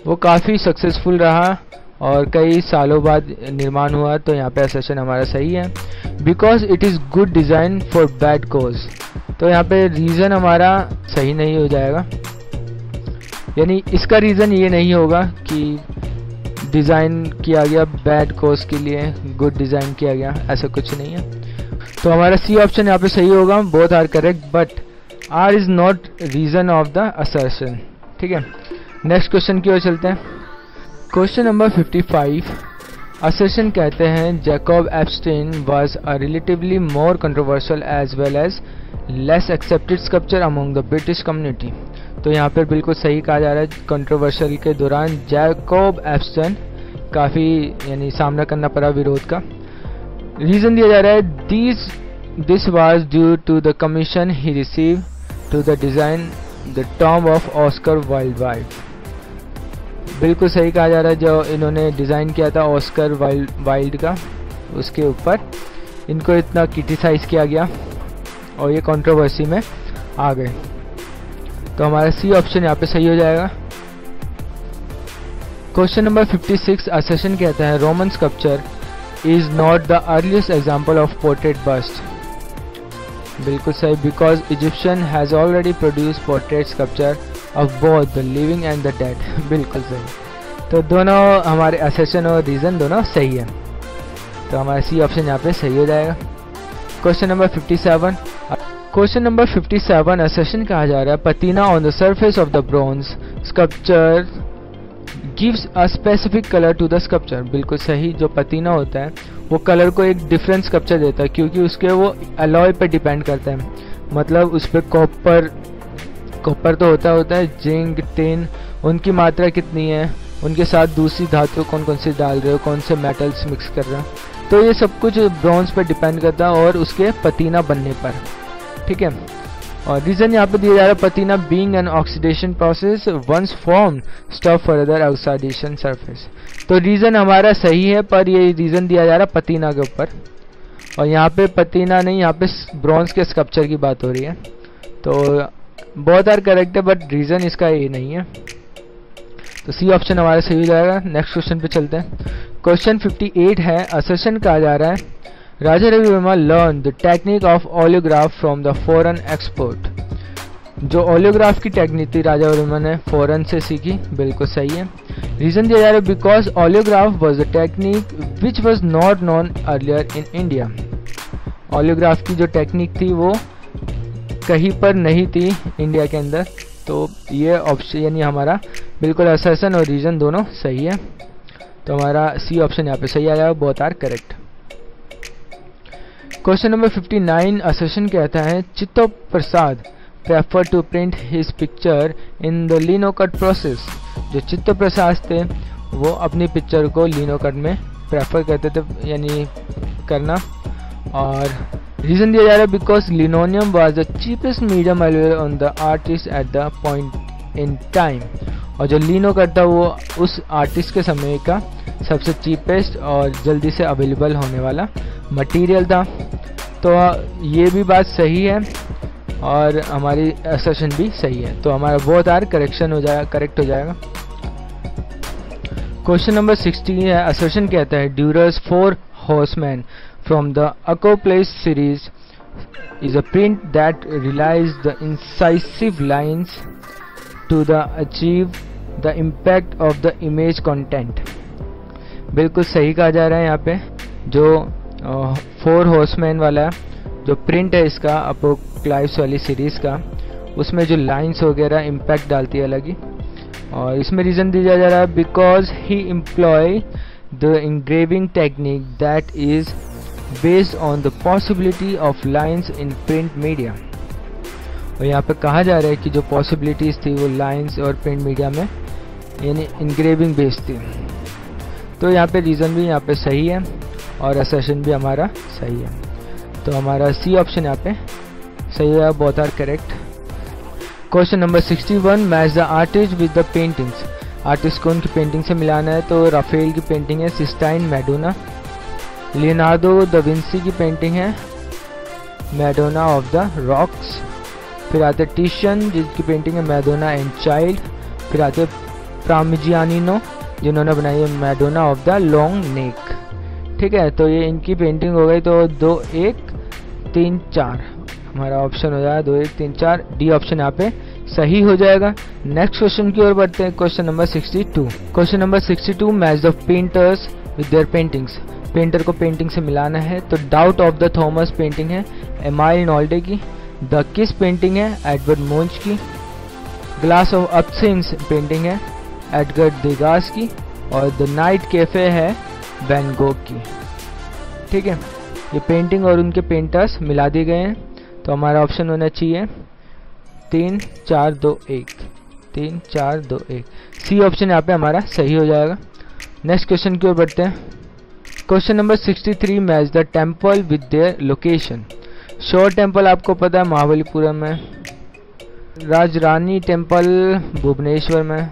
वो काफ़ी सक्सेसफुल रहा और कई सालों बाद निर्माण हुआ तो यहाँ पे असर्शन हमारा सही है। Because it is good design for bad cause तो यहाँ पे रीज़न हमारा सही नहीं हो जाएगा। यानी इसका रीज़न ये नहीं होगा कि डिज़ाइन किया गया बैड कोज के लिए गुड डिज़ाइन किया गया, ऐसा कुछ नहीं है। तो हमारा सी ऑप्शन यहाँ पे सही होगा both are correct but R is not reason of the assertion ठीक है? नेक्स्ट क्वेश्चन की ओर चलते हैं. क्वेश्चन नंबर 55 Assertion कहते हैं, Jacob Epstein was a relatively more controversial as well as less accepted sculpture among the British community. तो यहाँ पर बिल्कुल सही कहा जा रहा है कंट्रोवर्शियल के दौरान जैकोब एप्सन काफ़ी, यानी सामना करना पड़ा विरोध का। रीज़न दिया जा रहा है this this was due to the commission he receive the design the tomb of Oscar Wilde wife बिल्कुल सही कहा जा रहा है, जो इन्होंने डिज़ाइन किया था ऑस्कर वाइल्ड वाइल्ड का, उसके ऊपर। इनको इतना क्रिटिसाइज किया गया, और ये कंट्रोवर्सी में आ गए। तो हमारा सी ऑप्शन यहाँ पे सही हो जाएगा। क्वेश्चन नंबर 56 असेशन कहता है Roman sculpture is not the earliest example of portrait bust बिल्कुल सही because Egyptian has already produce portrait sculpture of both the living and the dead बिल्कुल सही। तो दोनों हमारे असेशन और रीज़न दोनों सही है। तो हमारा सी ऑप्शन यहाँ पे सही हो जाएगा। Question number 57 question number 57 assertion कहा जा रहा है? Patina on the surface of the bronze sculpture gives a specific colour to the sculpture बिल्कुल सही, जो पतीना होता है वो कलर को एक डिफरेंट स्कल्पचर देता है, क्योंकि उसके वो अलॉय पर डिपेंड करता है। मतलब उस पर कॉपर कॉपर तो होता होता है, जिंक टिन उनकी मात्रा कितनी है, उनके साथ दूसरी धातु कौन कौन सी डाल रहे हो कौन से मेटल्स मिक्स कर रहे हो। तो ये सब कुछ ब्रॉन्ज पर डिपेंड करता है और उसके पतीना बनने पर। ठीक है? और रीजन यहाँ पे दिया जा रहा है patina being an oxidation process once form stop further oxidation surface तो रीजन हमारा सही है, पर ये रीजन दिया जा रहा है पतीना के ऊपर। और यहाँ पे पतीना नहीं, यहाँ पे ब्रॉन्ज के स्कल्पचर की बात हो रही है। तो बहुत आर करेक्ट है बट रीज़न इसका ये नहीं है। तो सी ऑप्शन हमारा सही हो जाएगा। नेक्स्ट क्वेश्चन पे चलते हैं। क्वेश्चन 58 है। असेशन कहा जा रहा है। Raja Ravi Varma learn the technique of oleograph from the foreign export जो ओलियोग्राफ की टेक्निक थी राजा वर्मा ने फॉरेन से सीखी, बिल्कुल सही है। रीजन दिया जा रहा है because oleograph was a technique which was not known earlier in India oleograph की जो टेक्निक थी वो कहीं पर नहीं थी इंडिया के अंदर। तो ये ऑप्शन यानी हमारा बिल्कुल असेसन और रीजन दोनों सही है। तो हमारा सी ऑप्शन यहाँ पे सही आया है both are correct question number 59 assertion कहता है Chitto Prasad prefer to print his picture in the lino cut process जो चित्र प्रसाद थे, वो अपनी पिक्चर को लीनो कट में प्रेफर करते थे, यानी करना। और रीजन दिया जा रहा है because linoleum was the cheapest medium available on the artist at the point in time और जो लीनो कट था, वो उस आर्टिस्ट के समय का सबसे चीपेस्ट और जल्दी से अवेलेबल होने वाला मटेरियल था। तो ये भी बात सही है और हमारी असर्शन भी सही है। तो हमारा बहुत आर करेक्शन हो जाएगा करेक्ट हो जाएगा। क्वेश्चन नंबर 16 है असर्शन कहता है Durer's four horsemen from the अकोप्लेस series is a print that relies the incisive lines to the achieve the impact of the image content. बिल्कुल सही कहा जा रहा है यहाँ पे, जो फोर हॉर्समैन वाला जो प्रिंट है इसका अपोक्लाइव्स वाली सीरीज़ का, उसमें जो लाइंस वगैरह इम्पैक्ट डालती है अलग ही। और इसमें रीज़न दिया जा रहा है because he employ the engraving technique that is based on the possibility of lines in print media और यहाँ पे कहा जा रहा है कि जो पॉसिबिलिटीज़ थी वो लाइन्स और प्रिंट मीडिया में, यानी इंग्रेविंग बेस्ड थी। तो यहाँ पे रीज़न भी यहाँ पे सही है और असेशन भी हमारा सही है। तो हमारा सी ऑप्शन यहाँ पे। सही है both are correct question number 61 match the artist with the paintings artist को उनकी पेंटिंग से मिलाना है तो राफेल की पेंटिंग है Sistine Madonna Leonardo da Vinci की पेंटिंग है मैडोना ऑफ़ द रॉक्स फिर आते टिशन जिसकी पेंटिंग है मैडोना एंड चाइल्ड फिर आते प्रामिजियानिनो जिन्होंने बनाई है Madonna of the long neck ठीक है तो ये इनकी पेंटिंग हो गई तो दो एक तीन चार। हमारा ऑप्शन हो जाएगा दो एक तीन चार। डी ऑप्शन यहाँ पे सही हो जाएगा। नेक्स्ट क्वेश्चन की ओर बढ़ते हैं। Question number 62 question number 62 match the painters with their paintings painter को पेंटिंग से मिलाना है तो doubt of the Thomas painting है। एमाइल नॉल्डे की। द किस पेंटिंग है एडवर्ड मोन्च की। ग्लास ऑफ़ अपसिंस पेंटिंग है एडगर देगास की। और द नाइट कैफ़े है वैन की। ठीक है? ये पेंटिंग और उनके पेंटर्स मिला दिए गए हैं। तो हमारा ऑप्शन होना चाहिए तीन, चार, दो, एक। तीन, चार, दो, एक। सी ऑप्शन यहाँ पे हमारा सही हो जाएगा। नेक्स्ट क्वेश्चन की ओर बढ़ते हैं। Question number 63 match the temple with their location shore temple आपको पता है, महाबलीपुरम में। राजरानी टेंपल भुवनेश्वर में।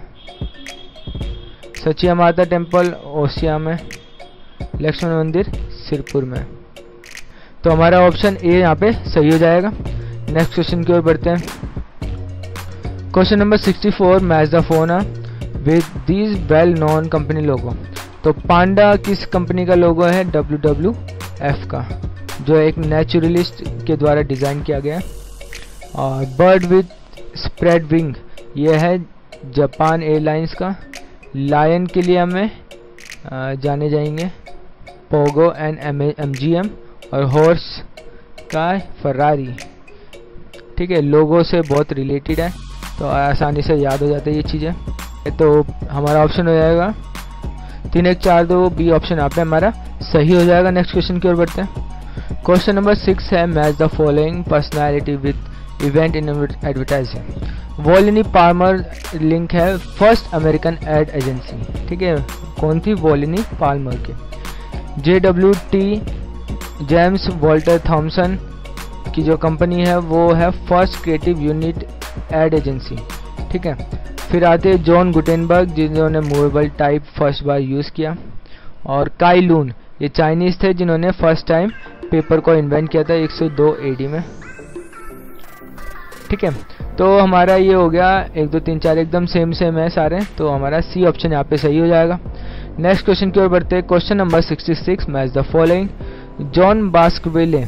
सचिया माता टेंपल ओसिया में। लक्ष्मण मंदिर सिरपुर में। तो हमारा ऑप्शन ए यहाँ पे सही हो जाएगा। नेक्स्ट क्वेश्चन की ओर बढ़ते हैं। Question number 64 match the phone with these well known company logo तो पांडा किस कंपनी का लोगो है? डब्ल्यू डब्ल्यू एफ़ का, जो एक नेचुरलिस्ट के द्वारा डिज़ाइन किया गया और बर्ड विद स्प्रेड विंग ये है जापान एयरलाइंस का। लायन के लिए हमें जाने जाएँगे। Pogo and M G M और हॉर्स का फरारी ठीक है, लोगों से बहुत रिलेटेड है तो आसानी से याद हो जाते हैं ये चीज़ें। तो हमारा ऑप्शन हो जाएगा। तीन एक चार दो बी ऑप्शन यहाँ पे हमारा। सही हो जाएगा नेक्स्ट क्वेश्चन की ओर बढ़ते हैं। क्वेश्चन नंबर सिक्स है match the following personality with event in advertising Volney Palmer link है फ़र्स्ट अमेरिकन एड एजेंसी ठीक है, कौन थी? वॉलिनी पार्मर की। J W T James Walter Thomson की जो कंपनी है, वो है first creative unit ad agency ठीक है? फिर आते हैं जॉन गुटेनबर्ग जिन्होंने मूवेबल टाइप फ़र्स्ट बार यूज़ किया। और काई लून ये चाइनीज़ थे, जिन्होंने फ़र्स्ट टाइम पेपर को इन्वेंट किया था 102 एडी में। ठीक है? तो हमारा ये हो गया, एक, दो, तीन, चार, एकदम सेम सेम है सारे। तो हमारा सी ऑप्शन यहाँ पे सही हो जाएगा। नेक्स्ट क्वेश्चन की ओर बढ़ते हैं। Question number 66 match the following John Baskerville.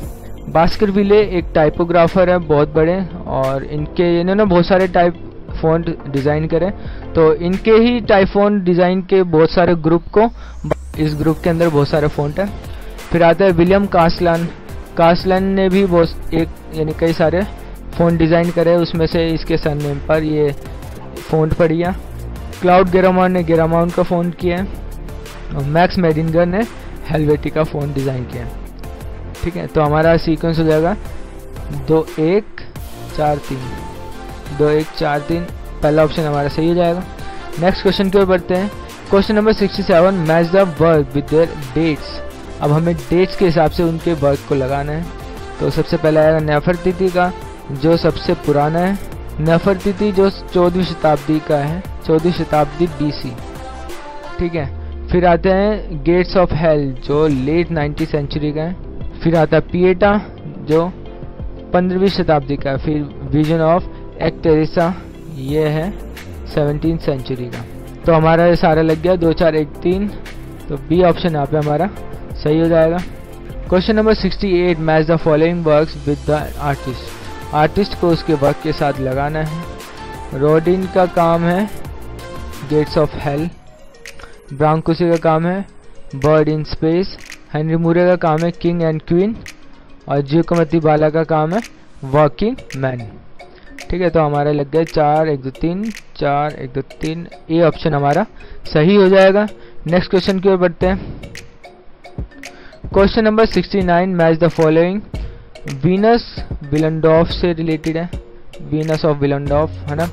Baskerville एक टाइपोग्राफर है, बहुत बड़े और इनके, इन्होंने बहुत सारे टाइप फ़ॉन्ट डिज़ाइन करें। तो इनके ही टाइफोन डिज़ाइन के बहुत सारे ग्रुप को, इस ग्रुप के अंदर बहुत सारे फ़ॉन्ट है। फिर आता है विलियम कासलान। कासलान ने भी बहुत, एक, यानी कई सारे फ़ोन डिज़ाइन करे, उसमें से इसके सरनेम पर ये फ़ोन पड़ी क्लाउड गेरामाउंट ने गेरामाउंट का फ़ोन किया है। मैक्स मेडिनगर ने हेलवेटी का फ़ोन डिज़ाइन किया ठीक है तो हमारा सीक्वेंस हो जाएगा दो एक चार तीन। दो एक चार तीन, पहला ऑप्शन हमारा सही हो जाएगा। नेक्स्ट क्वेश्चन की ओर बढ़ते हैं। Question number sixty seven match the work with their dates अब हमें डेट्स के हिसाब से उनके वर्क को लगाना है। तो सबसे पहला आएगा नेफरतिथि का, जो सबसे पुराना है। नेफरतिथि जो चौदहवीं शताब्दी का है चौदह शताब्दी बीसी ठीक है फिर आते हैं गेट्स ऑफ़ हेल जो लेट नाइन्टी सेंचुरी का है। फिर आता है पिएटा जो पंद्रहवीं शताब्दी का है। फिर विजन ऑफ़ एक्टेरिसा ये है सेवनटीन सेंचुरी का। तो हमारा ये सारा लग गया। दो, चार, एक, तीन। तो बी ऑप्शन यहाँ पे हमारा सही हो जाएगा। Question number 68 match the following works with the artist artist को उसके वर्क के साथ लगाना है। रोडिन का काम है गेट्स ऑफ़ हेल ब्रांकुसी का काम है, bird in space, Henry Moore का काम है, किंग एंड क्वीन, और जियोकमती बाला का काम है, वर्किंग मैन। ठीक है तो हमारा लग गया चार, एक दो तीन, चार, एक दो तीन ए ऑप्शन हमारा सही हो जाएगा। नेक्स्ट क्वेश्चन की ओर बढ़ते हैं। Question number 69 match the following. Venus Willendorf से रिलेटेड है। वीनस ऑफ़ विलंडॉफ है ना?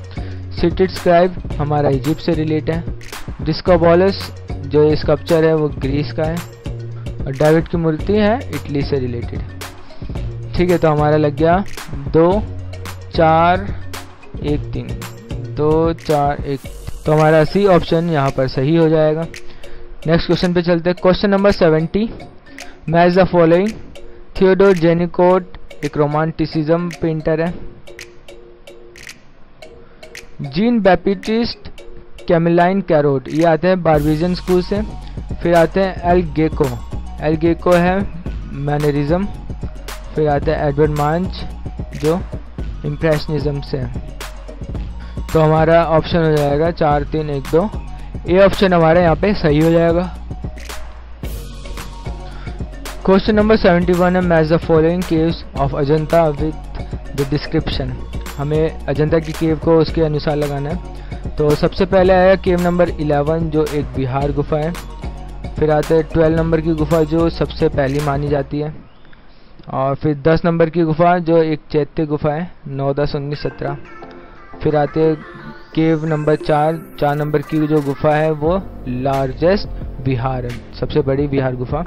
सिटेड स्क्राइब हमारा इजिप्ट से रिलेटेड है। डिस्कोबॉलस जो स्कल्पचर है, वो ग्रीस का है। और डेविड की मूर्ति है इटली से रिलेटेड ठीक है तो हमारा लग गया दो, चार, एक, तीन। दो, चार, एक। तो हमारा सी ऑप्शन यहाँ पर सही हो जाएगा। नेक्स्ट क्वेश्चन पे चलते हैं। Question number seventy match the following Theodore जेनिकोट एक रोमांटिसिज्म पेंटर है। जीन बैपिटिस्ट कैमिलाइन कैरोट ये आते हैं बारबिजन स्कूल से। फिर आते हैं एल गेको एल गेको है मैनरिज्म फिर आते हैं एडवर्ड मांच जो इम्प्रेशनिज्म से तो हमारा ऑप्शन हो जाएगा चार तीन एक दो। ये ऑप्शन हमारे यहाँ पे सही हो जाएगा। क्वेश्चन नंबर 71 है match the following caves of Ajanta with the description हमें अजंता की केव को उसके अनुसार लगाना है। तो सबसे पहले आया केव नंबर 11 जो एक बिहार गुफा है। फिर आते हैं 12 नंबर की गुफा, जो सबसे पहली मानी जाती है। और फिर 10 नंबर की गुफा, जो एक चैत्य गुफा है, नौ दस उन्नीस सत्रह। फिर आते हैं केव नंबर चार चार नंबर की जो गुफा है, वो लार्जेस्ट बिहार है, सबसे बड़ी बिहार गुफा।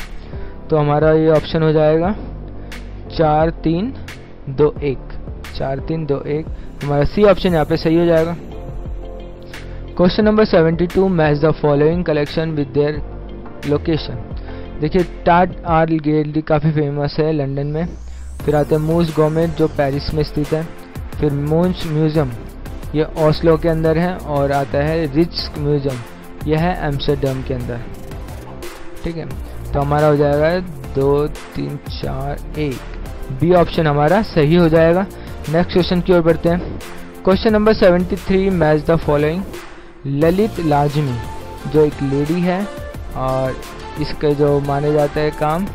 तो हमारा ये ऑप्शन हो जाएगा, चार तीन दो एक, चार तीन दो एक। हमारा सी ऑप्शन यहाँ पे सही हो जाएगा। Question number seventy two match the following collection with their location देखिए टाट आर गैलरी काफ़ी फ़ेमस है लंदन में। फिर आते हैं मूस गवर्नमेंट जो पेरिस में स्थित है। फिर मूंस म्यूज़ियम ये ओस्लो के अंदर है। और आता है रिच म्यूज़ियम यह है एम्स्टरडम के अंदर। ठीक है तो हमारा हो जाएगा दो, तीन, चार, एक। बी ऑप्शन हमारा सही हो जाएगा। नेक्स्ट क्वेश्चन की ओर बढ़ते हैं। Question number seventy three match the following Lalit Lajmi, जो एक लेडी है और इसके जो माने जाते हैं काम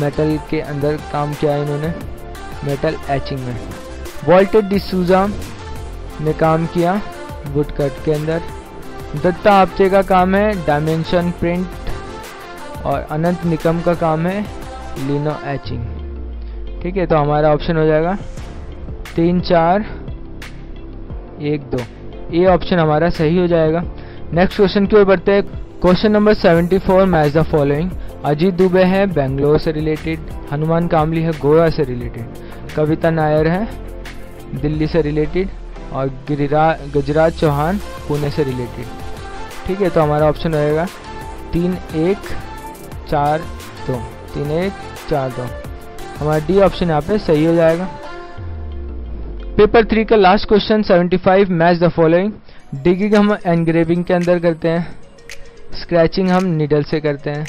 मेटल के अंदर काम किया है इन्होंने मेटल एचिंग में। वॉल्टेड डिसूजा ने काम किया वुड कट के अंदर। दत्ता आपते का काम है डायमेंशन प्रिंट और अनंत निकम का काम है लिनो एचिंग ठीक है तो हमारा ऑप्शन हो जाएगा। तीन, चार, एक, दो। ये ऑप्शन हमारा सही हो जाएगा। नेक्स्ट क्वेश्चन की ओर बढ़ते हैं। Question number seventy four match the following Ajit Dubey है, बेंगलोर से रिलेटेड हनुमान कामली है, गोवा से रिलेटेड कविता नायर है, दिल्ली से रिलेटेड और गिरिराज गजराज चौहान, पुणे से रिलेटेड ठीक है तो हमारा ऑप्शन रहेगा तीन एक चार दो। तीन एक चार दो। हमारा डी ऑप्शन यहाँ पे सही हो जाएगा। पेपर थ्री का last question 75 match the following digging हम एनग्रेविंग के अंदर करते हैं. स्क्रैचिंग हम निडल से करते हैं.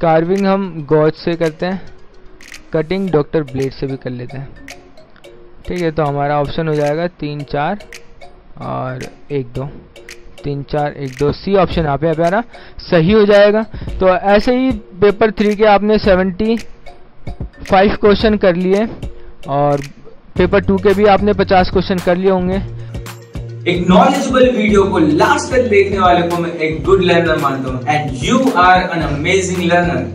कार्विंग हम गॉज से करते हैं. कटिंग डॉक्टर ब्लेड से भी कर लेते हैं. ठीक है तो हमारा ऑप्शन हो जाएगा तीन, चार और एक, दो. तीन, चार, एक, दो. सी ऑप्शन यहाँ पे प्यारा. सही हो जाएगा. तो ऐसे ही पेपर थ्री के आपने सेवेंटी फाइव क्वेश्चन कर लिए और पेपर टू के भी आपने पचास क्वेश्चन कर लिए होंगे। एक नॉलेजेबल वीडियो को लास्ट तक देखने वाले को मैं एक गुड लर्नर मानता हूँ। And you are an amazing learner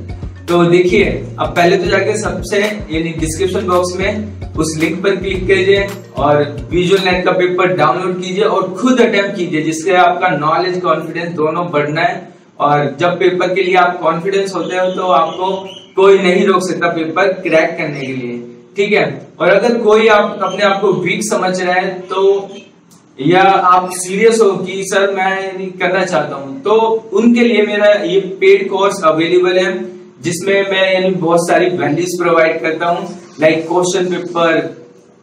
तो देखिए, अब पहले तो जाके सबसे, यानी डिस्क्रिप्शन बॉक्स में उस लिंक पर क्लिक कीजिए और विजुअल नेट का पेपर डाउनलोड कीजिए और खुद अटेम्प्ट कीजिए, जिससे आपका नॉलेज कॉन्फिडेंस दोनों बढ़ना है। और जब पेपर के लिए आप कॉन्फिडेंस होते हो तो आपको कोई नहीं रोक सकता पेपर क्रैक करने के लिए। ठीक है? और अगर कोई आप अपने आप को वीक समझ रहे हैं तो या आप सीरियस हो कि, सर, मैं करना चाहता हूँ तो उनके लिए मेरा ये पेड कोर्स अवेलेबल है, जिसमें मैं यानी बहुत सारी वैल्यूज़ प्रोवाइड करता हूँ लाइक क्वेश्चन पेपर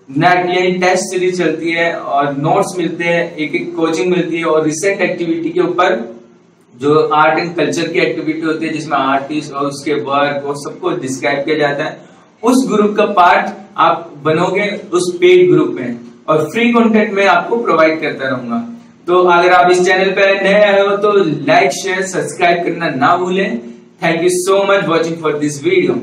नेट यानी टेस्ट सीरीज़ चलती है, और नोट्स मिलते हैं एक एक कोचिंग मिलती है, और रिसेंट एक्टिविटी के ऊपर जो आर्ट एंड कल्चर की एक्टिविटी होती है, जिसमें आर्टिस्ट और उसके वर्क और सबको डिस्क्राइब किया जाता है उस ग्रुप का पार्ट आप बनोगे उस पेड ग्रुप में और फ्री कंटेंट में आपको प्रोवाइड करता रहूँगा। तो अगर आप इस चैनल पर नए आए हो तो लाइक शेयर सब्सक्राइब करना ना भूलें। Thank you so much watching for this video